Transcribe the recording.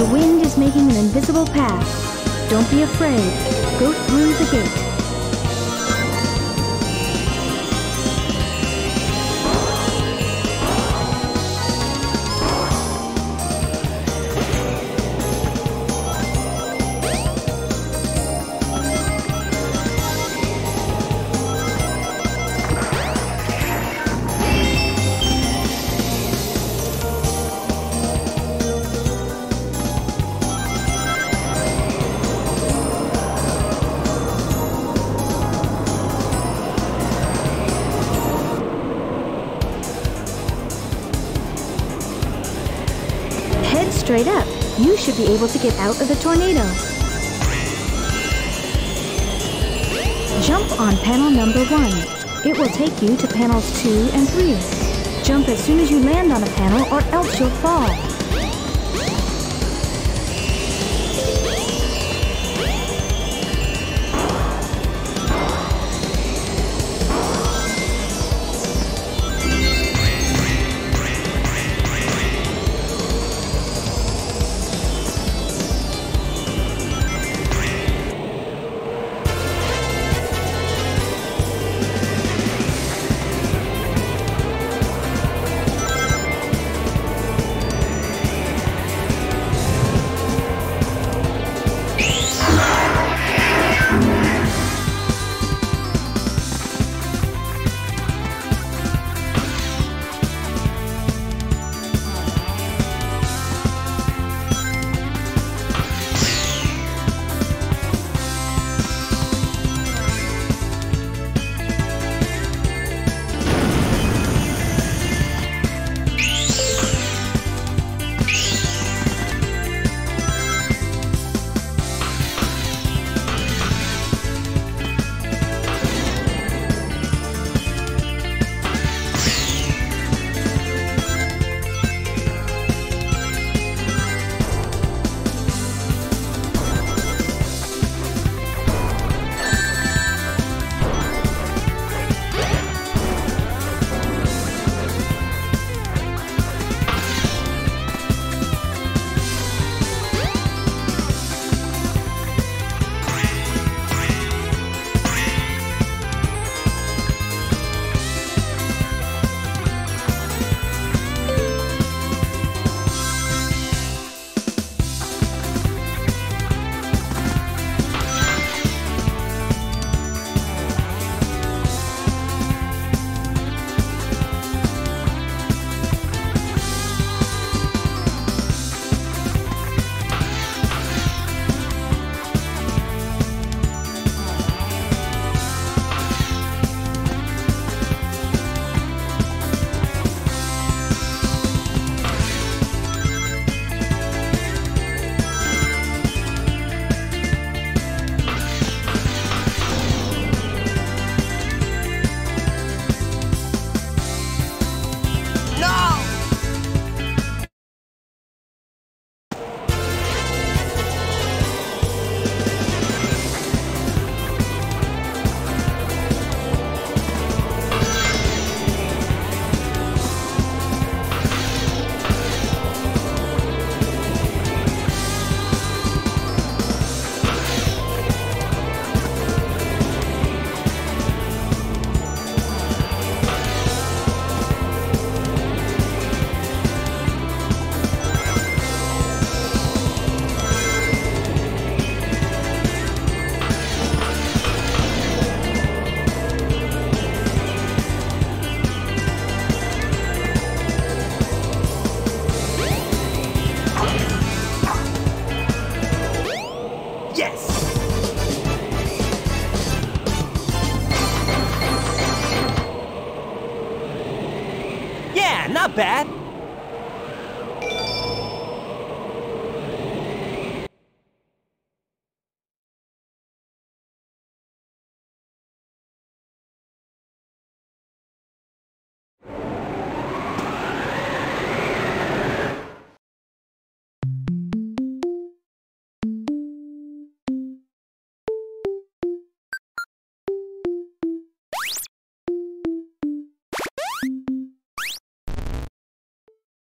The wind is making an invisible path. Don't be afraid. Go through the gate. Straight up. You should be able to get out of the tornado. Jump on panel number one. It will take you to panels two and three. Jump as soon as you land on a panel or else you'll fall. not bad.